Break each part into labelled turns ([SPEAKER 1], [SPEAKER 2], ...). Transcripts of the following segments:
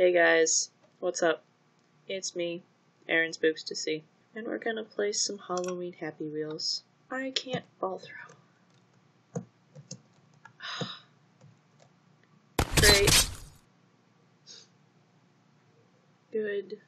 [SPEAKER 1] Hey guys, what's up? It's me, Erin Spooks to see, and we're gonna play some Halloween Happy Wheels. I can't ball throw. Great. Good.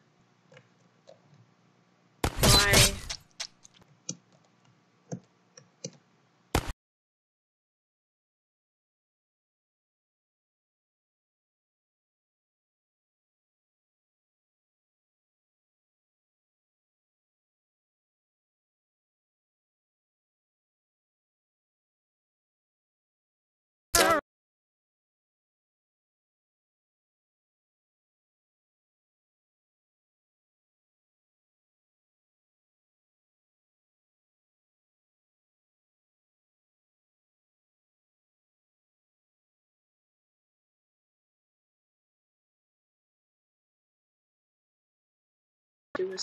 [SPEAKER 1] A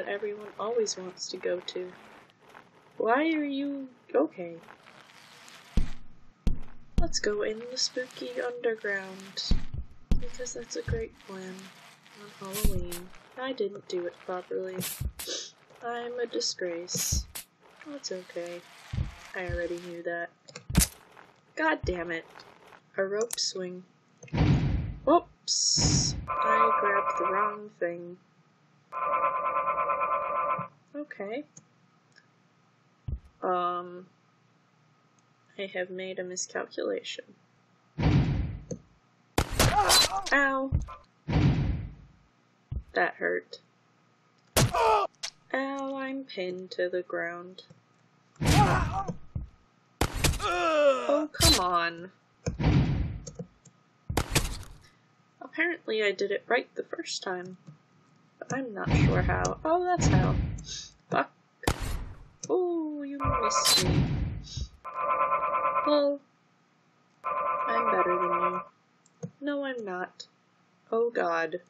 [SPEAKER 1] that everyone always wants to go to. Why are you okay? Let's go in the spooky underground. Because that's a great plan on Halloween. I didn't do it properly. I'm a disgrace. That's okay. I already knew that. God damn it. A rope swing. Whoops! I grabbed the wrong thing. Okay. Um, I have made a miscalculation. Ow! That hurt. Ow, I'm pinned to the ground. Oh, come on. Apparently I did it right the first time. But I'm not sure how. Oh, that's how. Fuck. Oh, you missed me. Well, I'm better than. No, I'm not. Oh god.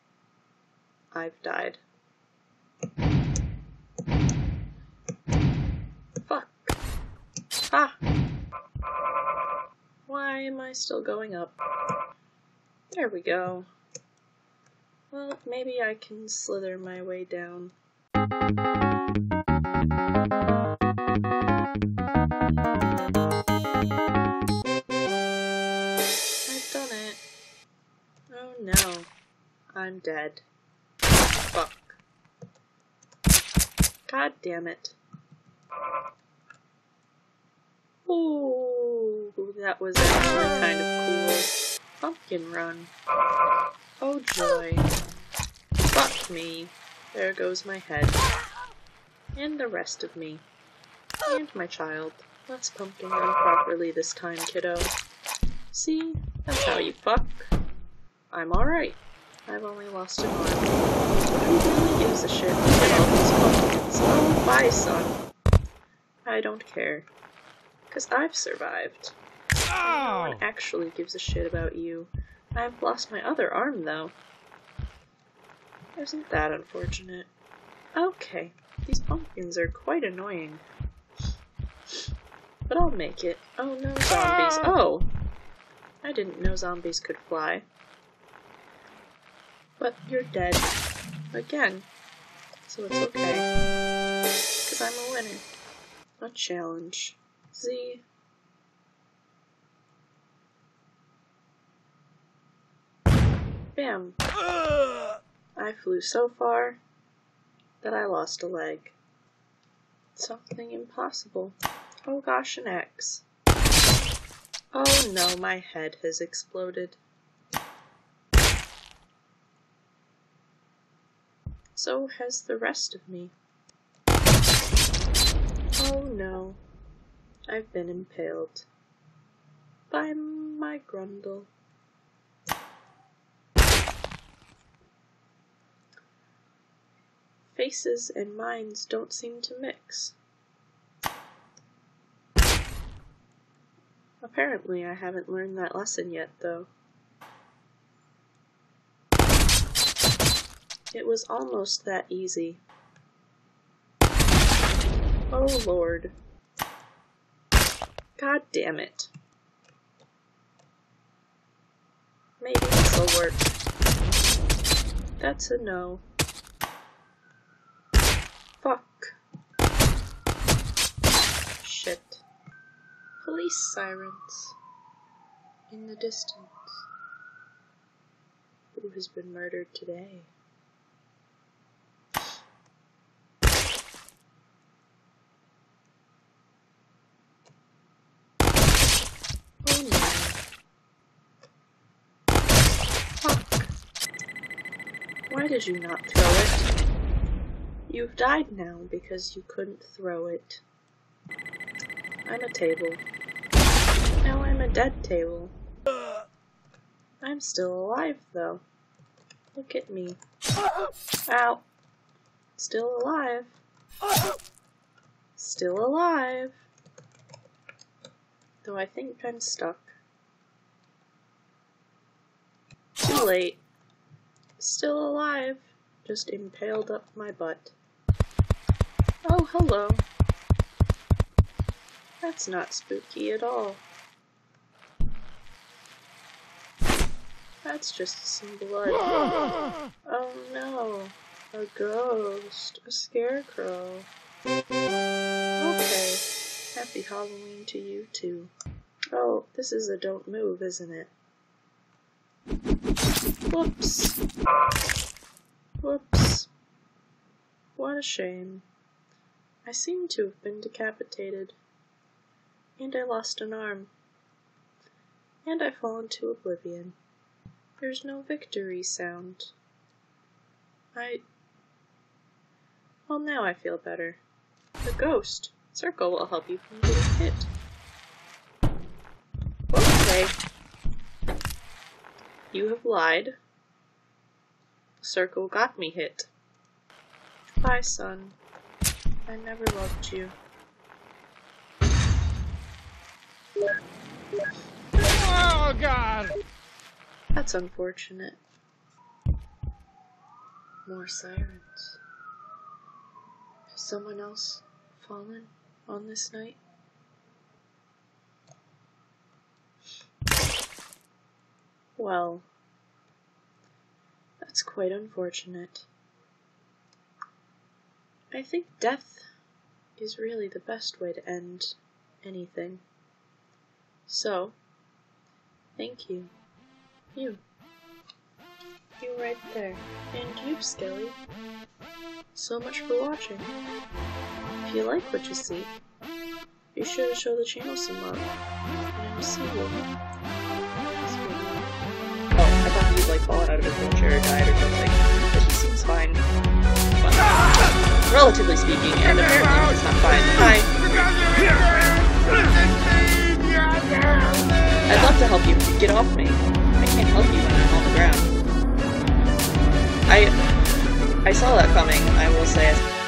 [SPEAKER 1] I've died. Fuck. Ah! Why am I still going up? There we go. Well, maybe I can slither my way down. Dead. Fuck. God damn it. Ooh, that was actually kind of cool. Pumpkin run. Oh joy. Fuck me. There goes my head. And the rest of me. And my child. Let's pumpkin run properly this time, kiddo. See? That's how you fuck. I'm alright. I've only lost an arm. Who really gives a shit about these pumpkins? Oh, bye, son. I don't care. Because I've survived. No one oh! actually gives a shit about you. I've lost my other arm, though. Isn't that unfortunate? Okay, these pumpkins are quite annoying. But I'll make it. Oh no, zombies. Ah! Oh! I didn't know zombies could fly. But you're dead. Again. So it's okay. Because I'm a winner. A challenge. Z. Bam. I flew so far that I lost a leg. Something impossible. Oh gosh, an X. Oh no, my head has exploded. So has the rest of me. Oh no, I've been impaled by my grundle. Faces and minds don't seem to mix. Apparently I haven't learned that lesson yet, though. It was almost that easy. Oh lord. God damn it. Maybe this'll work. That's a no. Fuck. Shit. Police sirens. In the distance. Who has been murdered today? Oh no. Fuck. Why did you not throw it? You've died now because you couldn't throw it. I'm a table. Now I'm a dead table. I'm still alive though. Look at me. Ow. Still alive. Still alive. Though I think I'm stuck. Too late. Still alive. Just impaled up my butt. Oh, hello. That's not spooky at all. That's just some blood. Oh no. A ghost. A scarecrow. Okay. Happy Halloween to you too. Oh, this is a don't move, isn't it? Whoops. Whoops. What a shame. I seem to have been decapitated. And I lost an arm. And I fall into oblivion. There's no victory sound. I. Well, now I feel better. The ghost. Circle will help you from getting hit. Okay. You have lied. The circle got me hit. Bye, son. I never loved you.
[SPEAKER 2] Oh, God!
[SPEAKER 1] That's unfortunate. More sirens. Has someone else fallen on this night? Well, that's quite unfortunate. I think death is really the best way to end anything. So, thank you. You. You right there. And you, Skelly. So much for watching. If you like what you see, be sure to show the channel some love. And I'll see you like fallen out of his wheelchair or died or something. But he seems fine. But, relatively speaking, and apparently he's not fine. Hi. I'd love to help you. Get off me. I can't help you when I'm on the ground. I I saw that coming, I will say.